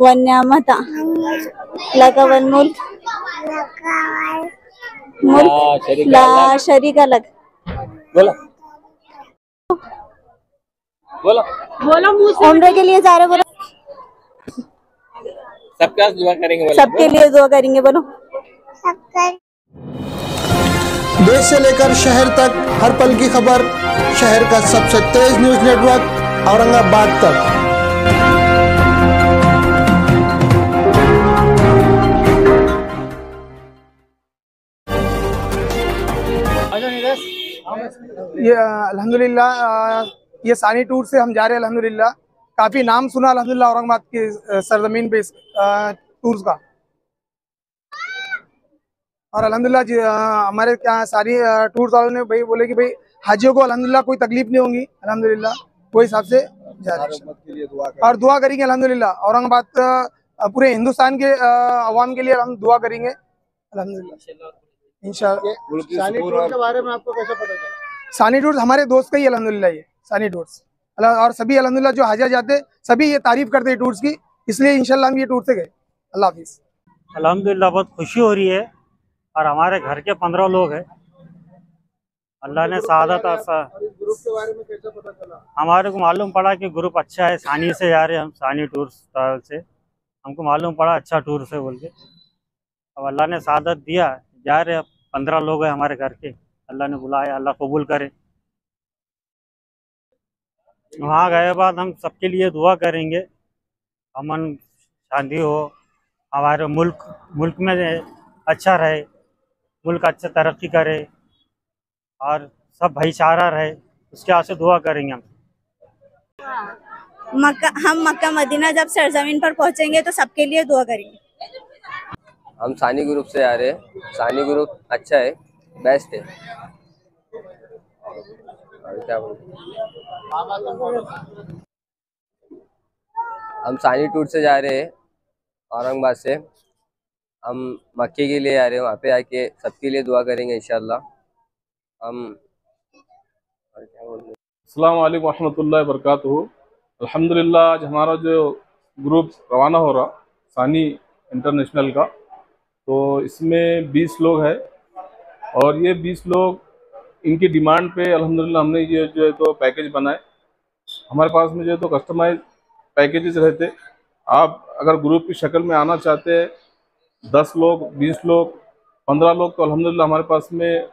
वन्यामता लगवन मुल्क मुल्क ला शरीक लग बोला बोला उम्र के लिए जा रहे बोलो सबका दुआ करेंगे बोला सबके लिए दुआ करेंगे बोलो देश से लेकर शहर तक हर पल की खबर शहर का सबसे तेज न्यूज़ नेटवर्क औरंगाबाद तक ये अल्हम्दुलिल्लाह ये सानी टूर से हम जा रहे हैं अल्हम्दुलिल्लाह। काफ़ी नाम सुना अल्हम्दुलिल्लाह औरंगाबाद की सरजमीन पे टूर्स का। और अल्हम्दुलिल्लाह जी, हमारे क्या सारी टूर्स वालों ने भाई बोले कि भाई हाजियों को अल्हम्दुलिल्लाह कोई तकलीफ़ नहीं होगी अल्हम्दुलिल्लाह। वो हिसाब से जा रहे हैं। और दुआ करेंगे अल्हम्दुलिल्लाह। औरंगाबाद पूरे हिंदुस्तान के अवाम के लिए हम दुआ करेंगे अल्हम्दुलिल्लाह। इंशाल्लाह के बारे में आपको कैसे पता चला? सानी टूर्स हमारे दोस्त का ही अल्हम्दुलिल्लाह ये सानी टूर्स। और सभी अल्हम्दुलिल्लाह जो हाजिर जाते सभी ये तारीफ़ करते हैं टूर्स की इसलिए इंशाल्लाह हम ये टूर से गए। अल्लाह हाफिज़। अल्हम्दुलिल्लाह बहुत खुशी हो रही है और हमारे घर के पंद्रह लोग हैं। अल्लाह ने सादत आसा ग्रुप के बारे में कैसे पता चला? हमारे को मालूम पड़ा कि ग्रुप अच्छा है सानी से जा रहे हैं हम सानी टूर्स ट्रैवल से। हमको मालूम पड़ा अच्छा टूर से बोल के। अब अल्लाह ने सादत दिया जा रहे हैं पंद्रह लोग हैं हमारे घर के। अल्लाह ने बुलाया, अल्लाह कबूल करे। वहाँ गए बाद हम सबके लिए दुआ करेंगे। अमन शांति हो। हमारे मुल्क मुल्क में अच्छा रहे। मुल्क अच्छा तरक्की करे। और सब भाईचारा रहे। उसके आसे दुआ करेंगे हम। मक्का हम मक्का, मदीना जब सरजमीन पर पहुँचेंगे तो सबके लिए दुआ करेंगे। हम सानी ग्रुप से आ रहे हैं। सानी ग्रुप अच्छा है बेस्ट है। क्या? हम सानी टूर से जा रहे हैं, औरंगाबाद से। हम मक्के के लिए आ रहे हैं, वहाँ पे आके सबके लिए दुआ करेंगे इंशाल्लाह। हम क्या बोलूँ? अस्सलाम वालेकुम रहमतुल्लाहि वबरकातुहू। अल्हम्दुलिल्लाह आज हमारा जो ग्रुप रवाना हो रहा, सानी इंटरनेशनल का तो इसमें 20 लोग हैं और ये 20 लोग इनकी डिमांड पे अल्हम्दुलिल्लाह हमने ये जो है तो पैकेज बनाए। हमारे पास में जो है तो कस्टमाइज पैकेजेस रहते। आप अगर ग्रुप की शक्ल में आना चाहते हैं दस लोग बीस लोग पंद्रह लोग तो अल्हम्दुलिल्लाह हमारे पास में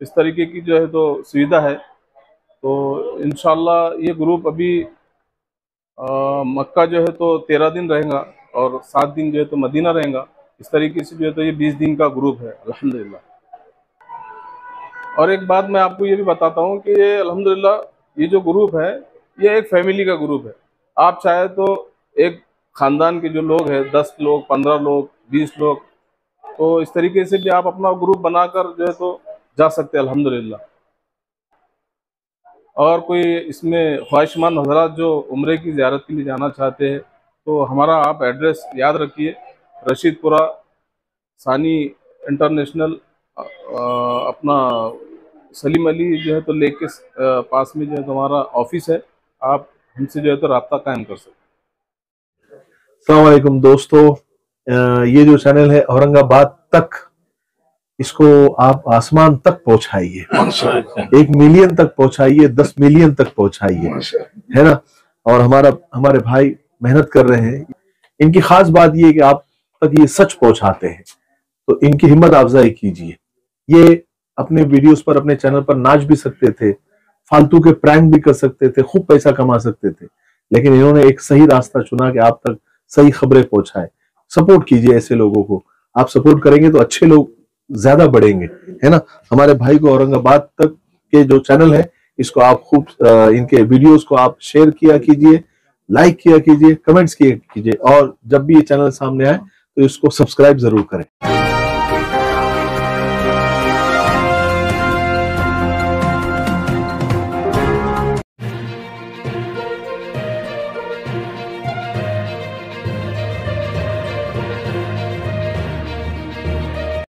इस तरीके की जो है तो सुविधा है। तो इनशाला ये ग्रुप अभी अ, मक्का जो है तो तेरह दिन रहेगा और सात दिन जो है तो मदीना रहेगा। इस तरीके से जो है तो ये बीस दिन का ग्रुप है, अल्हम्दुलिल्लाह। और एक बात मैं आपको ये भी बताता हूँ कि ये, अल्हम्दुलिल्लाह, ये जो ग्रुप है, ये एक फैमिली का ग्रुप है। आप चाहे तो एक खानदान के जो लोग हैं, दस लोग, पंद्रह लोग, बीस लोग तो इस तरीके से भी आप अपना ग्रुप बनाकर जो है तो जा सकते हैं, अल्हम्दुलिल्लाह। और कोई इसमें ख्वाहिशमंद हजरात जो उम्र की ज़्यारत के लिए जाना चाहते हैं तो हमारा आप एड्रेस याद रखिए। रशीदपुरा सानी इंटरनेशनल अपना सलीम अली जो है तो लेक के पास में जो है तो हमारा ऑफ़िस है। आप हमसे जो है तो रबता कायम कर सकते अलैक्म दोस्तों। ये जो चैनल है औरंगाबाद तक इसको आप आसमान तक पहुंचाइए। एक मिलियन तक पहुंचाइए दस मिलियन तक पहुंचाइए। है ना? और हमारा हमारे भाई मेहनत कर रहे हैं। इनकी खास बात ये है कि आप तक ये सच पहुंचाते हैं। तो इनकी हिम्मत अफजाई कीजिए। ये अपने वीडियोस पर, अपने चैनल पर नाच भी सकते थे, फालतू के प्रैंक भी कर सकते थे, खूब पैसा कमा सकते थे, लेकिन इन्होंने एक सही रास्ता चुना कि आप तक सही खबरें पहुँचाए। सपोर्ट कीजिए ऐसे लोगों को। आप सपोर्ट करेंगे तो अच्छे लोग ज़्यादा बढ़ेंगे, है ना? हमारे भाई को औरंगाबाद तक के जो चैनल है, इसको आप खूब इनके वीडियोस को आप शेयर किया कीजिए, लाइक किया कीजिए, कमेंट्स किया कीजिए, और जब भी ये चैनल सामने आए तो इसको सब्सक्राइब ज़रूर करें।